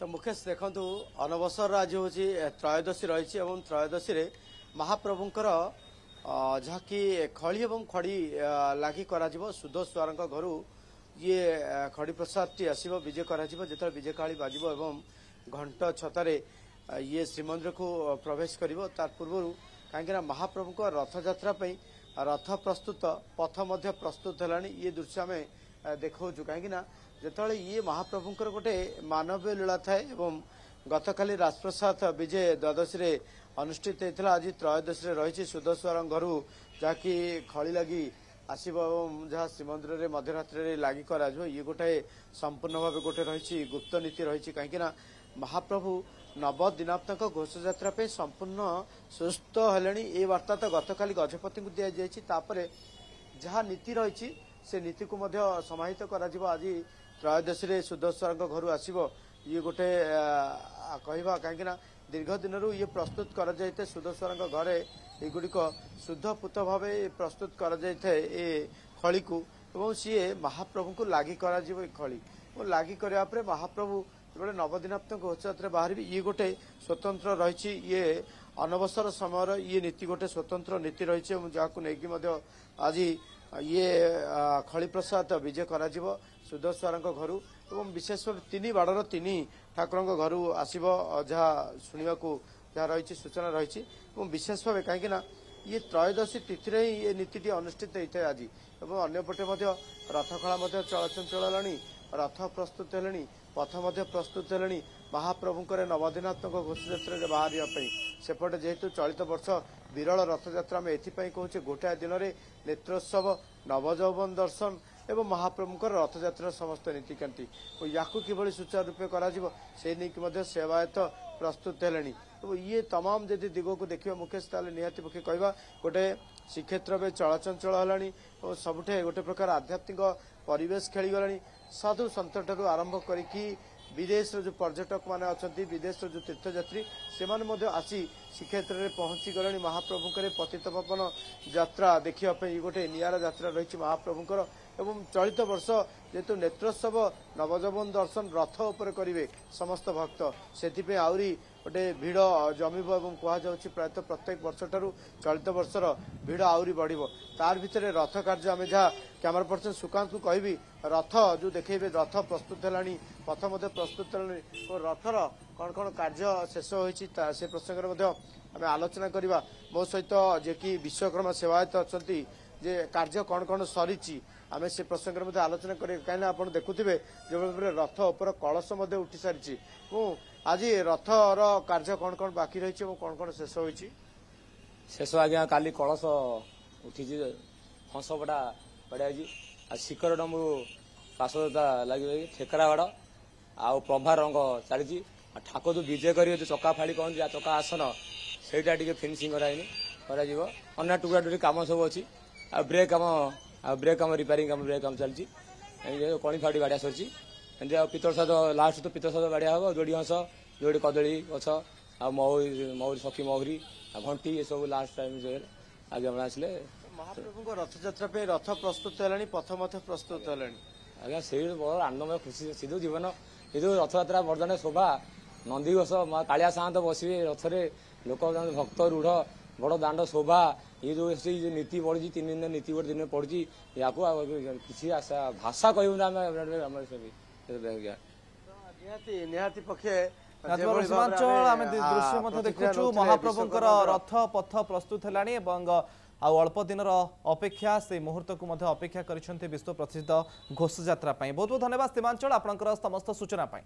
ତ ମୁକେଶ ଦେଖନ୍ତୁ ଅନବସର ଆଜି ହେଉଛି ତ୍ରୟୋଦଶୀ ରହିଛି ଏବଂ ତ୍ରୟୋଦଶୀରେ ମହାପ୍ରଭୁଙ୍କର ଯାହାକି ଖଳି ଏବଂ ଖଡ଼ି ଲାଗି କରାଯିବ ସୁଧ ସ୍ୱାରଙ୍କ ଘରୁ ଇଏ ଖଡ଼ି ପ୍ରସାଦଟି ଆସିବ ବିଜେ କରାଯିବ ଯେତେବେଳେ ବିଜେ କାଳି ବାଜିବ ଏବଂ ଘଣ୍ଟ ଛତାରେ ଇଏ ଶ୍ରୀମନ୍ଦିରକୁ ପ୍ରବେଶ କରିବ ତା ପୂର୍ବରୁ କାହିଁକିନା ମହାପ୍ରଭୁଙ୍କ ରଥଯାତ୍ରା ପାଇଁ ରଥ ପ୍ରସ୍ତୁତ ପଥ ମଧ୍ୟ ପ୍ରସ୍ତୁତ ହେଲାଣି ଇଏ ଦୃଶ୍ୟ ଆମେ ଦେଖାଉଛୁ କାହିଁକିନା ଯେତେବେଳେ ଇଏ ମହାପ୍ରଭୁଙ୍କର ଗୋଟେ ମାନବୀୟ ଲୀଳା ଥାଏ ଏବଂ ଗତକାଲି ରାଜପ୍ରସାଦ ବିଜେ ଦ୍ୱାଦଶୀରେ ଅନୁଷ୍ଠିତ ହେଇଥିଲା ଆଜି ତ୍ରୟୋଦଶୀରେ ରହିଛି ସୁଦସ୍ୱରଙ୍କ ଘରୁ ଯାହାକି ଖଳି ଲାଗି ଆସିବ ଏବଂ ଯାହା ଶ୍ରୀମନ୍ଦିରରେ ମଧ୍ୟରାତ୍ରିରେ ଲାଗି କରାଯିବ। ଇଏ ଗୋଟାଏ ସମ୍ପୂର୍ଣ୍ଣ ଭାବେ ଗୋଟେ ରହିଛି ଗୁପ୍ତ ନୀତି ରହିଛି। କାହିଁକିନା ମହାପ୍ରଭୁ ନବ ଦିନାତ୍ମକ ଘୋଷଯାତ୍ରା ପାଇଁ ସମ୍ପୂର୍ଣ୍ଣ ସୁସ୍ଥ ହେଲେଣି। ଏ ବାର୍ତ୍ତା ତ ଗତକାଲି ଗଜପତିଙ୍କୁ ଦିଆଯାଇଛି। ତାପରେ ଯାହା ନୀତି ରହିଛି ସେ ନୀତିକୁ ମଧ୍ୟ ସମାହିତ କରାଯିବ। ଆଜି ତ୍ରୟୋଦଶୀରେ ସୁଦସ୍ୱରଙ୍କ ଘରୁ ଆସିବ। ଇଏ ଗୋଟେ କହିବା କାହିଁକିନା ଦୀର୍ଘ ଦିନରୁ ଇଏ ପ୍ରସ୍ତୁତ କରାଯାଇଥାଏ ସୁଦସ୍ୱରଙ୍କ ଘରେ। ଏଗୁଡ଼ିକ ଶୁଦ୍ଧ ପୂତ ଭାବେ ପ୍ରସ୍ତୁତ କରାଯାଇଥାଏ ଏ ଖଳିକୁ। ଏବଂ ସିଏ ମହାପ୍ରଭୁଙ୍କୁ ଲାଗି କରାଯିବ ଏ ଖଳି। ଏବଂ ଲାଗି କରିବା ପରେ ମହାପ୍ରଭୁ ଯେତେବେଳେ ନବଦିନାତ୍ମକ ଘୋଷଯାତ୍ରା ବାହାରିବେ ଇଏ ଗୋଟେ ସ୍ୱତନ୍ତ୍ର ରହିଛି ଇଏ ଅନବସର ସମୟର ଇଏ ନୀତି ଗୋଟେ ସ୍ୱତନ୍ତ୍ର ନୀତି ରହିଛି। ଏବଂ ଯାହାକୁ ନେଇକି ମଧ୍ୟ ଆଜି ଇଏ ଖଳିପ୍ରସାଦ ବିଜେ କରାଯିବ ସୁଦସ୍ୱାରଙ୍କ ଘରୁ ଏବଂ ବିଶେଷ ଭାବେ ତିନି ବାଡ଼ର ତିନି ଠାକୁରଙ୍କ ଘରୁ ଆସିବ ଯାହା ଶୁଣିବାକୁ ଯାହା ରହିଛି ସୂଚନା ରହିଛି ଏବଂ ବିଶେଷ ଭାବେ କାହିଁକିନା ଇଏ ତ୍ରୟୋଦଶୀ ତିଥିରେ ହିଁ ଏ ନୀତିଟି ଅନୁଷ୍ଠିତ ହୋଇଥାଏ ଆଜି ଏବଂ ଅନ୍ୟପଟେ ମଧ୍ୟ ରଥଖଳା ମଧ୍ୟ ଚଳଚଞ୍ଚଳ ହେଲାଣି ରଥ ପ୍ରସ୍ତୁତ ହେଲେଣି ପଥ ମଧ୍ୟ ପ୍ରସ୍ତୁତ ହେଲେଣି। ମହାପ୍ରଭୁଙ୍କର ନବଦିନାତ୍ମକ ଘୋଷଯାତ୍ରାରେ ବାହାରିବା ପାଇଁ। ସେପଟେ ଯେହେତୁ ଚଳିତ ବର୍ଷ ବିରଳ ରଥଯାତ୍ରା ଆମେ ଏଥିପାଇଁ କହୁଛେ ଗୋଟାଏ ଦିନରେ ନେତ୍ରୋତ୍ସବ ନବଯୌବନ ଦର୍ଶନ ଏବଂ ମହାପ୍ରଭୁଙ୍କର ରଥଯାତ୍ରାର ସମସ୍ତ ନୀତିକାନ୍ତି। ଓ ୟାକୁ କିଭଳି ସୁଚାରୁ ରୂପେ କରାଯିବ ସେ ନେଇକି ମଧ୍ୟ ସେବାୟତ ପ୍ରସ୍ତୁତ ହେଲେଣି। ଏବଂ ଇଏ ତମାମ ଯଦି ଦିଗକୁ ଦେଖିବା ମୁକେଶ ତାହେଲେ ନିହାତି ପକ୍ଷେ କହିବା ଗୋଟେ ଶ୍ରୀକ୍ଷେତ୍ର ଏବେ ଚଳଚଞ୍ଚଳ ହେଲାଣି ଓ ସବୁଠେ ଗୋଟେ ପ୍ରକାର ଆଧ୍ୟାତ୍ମିକ পরিবেশ খেলিগলে সাধু সন্থঠার আরম্ভ করি বিদেশর যে পর্যটক মানে অনেক যে তীর্থযাত্রী সে আসি শ্রীক্ষেত্রে পৌঁছিগলে মহাপ্রভুঙ্কর পতিতপাবন যাত্রা দেখা গোটে নিয়ারা যাত্রা রয়েছে মহাপ্রভুঙ্কর ଏବଂ ଚଳିତ ବର୍ଷ ଯେହେତୁ ନେତ୍ରୋତ୍ସବ ନବଯୌବନ ଦର୍ଶନ ରଥ ଉପରେ କରିବେ ସମସ୍ତ ଭକ୍ତ ସେଥିପାଇଁ ଆହୁରି ଗୋଟେ ଭିଡ଼ ଜମିବ ଏବଂ କୁହାଯାଉଛି ପ୍ରାୟତଃ ପ୍ରତ୍ୟେକ ବର୍ଷଠାରୁ ଚଳିତ ବର୍ଷର ଭିଡ଼ ଆହୁରି ବଢ଼ିବ। ତାର ଭିତରେ ରଥ କାର୍ଯ୍ୟ ଆମେ ଯାହା କ୍ୟାମରା ପର୍ସନ ସୁକାନ୍ତଙ୍କୁ କହିବି ରଥ ଯୋଉ ଦେଖେଇବେ ରଥ ପ୍ରସ୍ତୁତ ହେଲାଣି ପଥ ମଧ୍ୟ ପ୍ରସ୍ତୁତ ହେଲାଣି ଓ ରଥର କ'ଣ କ'ଣ କାର୍ଯ୍ୟ ଶେଷ ହୋଇଛି ସେ ପ୍ରସଙ୍ଗରେ ମଧ୍ୟ ଆମେ ଆଲୋଚନା କରିବା। ମୋ ସହିତ ଯେ କି ବିଶ୍ୱକର୍ମା ସେବାୟତ ଅଛନ୍ତି ଯେ କାର୍ଯ୍ୟ କ'ଣ କ'ଣ ସରିଛି ଆମେ ସେ ପ୍ରସଙ୍ଗରେ ମଧ୍ୟ ଆଲୋଚନା କରିବା କାହିଁକିନା ଆପଣ ଦେଖୁଥିବେ ଯେଭଳି ଭାବରେ ରଥ ଉପର କଳସ ମଧ୍ୟ ଉଠି ସାରିଛି ଏବଂ ଆଜି ରଥର କାର୍ଯ୍ୟ କ'ଣ କ'ଣ ବାକି ରହିଛି ଏବଂ କ'ଣ କ'ଣ ଶେଷ ହୋଇଛି ଶେଷ ଆଜ୍ଞା କାଲି କଳସ ଉଠିଛି ହଂସପଟା ବଢ଼ିଆ ହେଇଛି ଆଉ ଶିଖର ଡମ୍ବୁ ପାର୍ଶ୍ୱତା ଲାଗିବ ଠେକରା ବାଡ଼ ଆଉ ପ୍ରଭା ରଙ୍ଗ ଚାଲିଛି ଆଉ ଠାକୁର ଯୋଉ ବିଜେ କରିବେ ଯୋଉ ଚକା ଫାଳି କହନ୍ତି ଚକା ଆସନ ସେଇଟା ଟିକେ ଫିନିସିଂ କରାହେଇନି କରାଯିବ। ଅନ୍ୟ ଟୁକୁରା ଟୁକୁରି କାମ ସବୁ ଅଛି। ଆଉ ବ୍ରେକ୍ କାମ ଆଉ ବ୍ରେକ୍ କାମ ରିପାରିଂ କାମ ବ୍ରେକ୍ କାମ ଚାଲିଛି। ଏମିତି କଣି ଫାଡ଼ି ବାଡ଼ିଆ ସରିଛି। ଏମିତି ଆଉ ପିତଳ ସାଦ ଲାଷ୍ଟ ତ ପିତଳ ସାଦ ବାଡ଼ିଆ ହବ ଯୋଡ଼ି ହଂସ ଯୋଡ଼ି କଦଳୀ ଗଛ ଆଉ ମହୁରୀ ମହୁରୀ ସଖୀ ମହୁରୀ ଆଉ ଘଣ୍ଟି ଏସବୁ ଲାଷ୍ଟ ଟାଇମ୍ ଆଜି ଆପଣ ଆସିଲେ ମହାପ୍ରଭୁଙ୍କ ରଥଯାତ୍ରା ପାଇଁ ରଥ ପ୍ରସ୍ତୁତ ହେଲାଣି ପଥ ମଧ୍ୟ ପ୍ରସ୍ତୁତ ହେଲାଣି। ଆଜ୍ଞା ସେଇ ବଡ଼ ଆନନ୍ଦମୟ ଖୁସି ସେ ଯୋଉ ଜୀବନ। ଏ ଯୋଉ ରଥଯାତ୍ରା ବର୍ଦ୍ଧନ ଶୋଭା ନନ୍ଦିଘୋଷ ମା କାଳିଆ ସାଆନ୍ତ ବସିବେ ରଥରେ। ଲୋକ ଯାଆନ୍ତି ଭକ୍ତ ରୂଢ଼ ବଡ଼ ଦାଣ୍ଡ ଶୋଭା ଇଏ ଯୋଉ ସେଇ ଯୋଉ ନୀତି ପଡ଼ିଛି ତିନି ଦିନ ନୀତି ଗୋଟେ ଦିନ ପଡ଼ିଛି ୟାକୁ ଆଉ କିଛି ଆଶା ଭାଷା କହିବୁନି ଆମେ ଆମର ସେ ନିହାତି ନିହାତି ପକ୍ଷେ ସୀମାଞ୍ଚଳ ଆମେ ଦୃଶ୍ୟ ମଧ୍ୟ ଦେଖୁଛୁ। ମହାପ୍ରଭୁଙ୍କର ରଥ ପଥ ପ୍ରସ୍ତୁତ ହେଲାଣି ଏବଂ ଆଉ ଅଳ୍ପ ଦିନର ଅପେକ୍ଷା ସେଇ ମୁହୂର୍ତ୍ତକୁ ମଧ୍ୟ ଅପେକ୍ଷା କରିଛନ୍ତି ବିଶ୍ୱ ପ୍ରସିଦ୍ଧ ଘୋଷଯାତ୍ରା ପାଇଁ। ବହୁତ ବହୁତ ଧନ୍ୟବାଦ ସୀମାଞ୍ଚଳ ଆପଣଙ୍କର ସମସ୍ତ ସୂଚନା ପାଇଁ।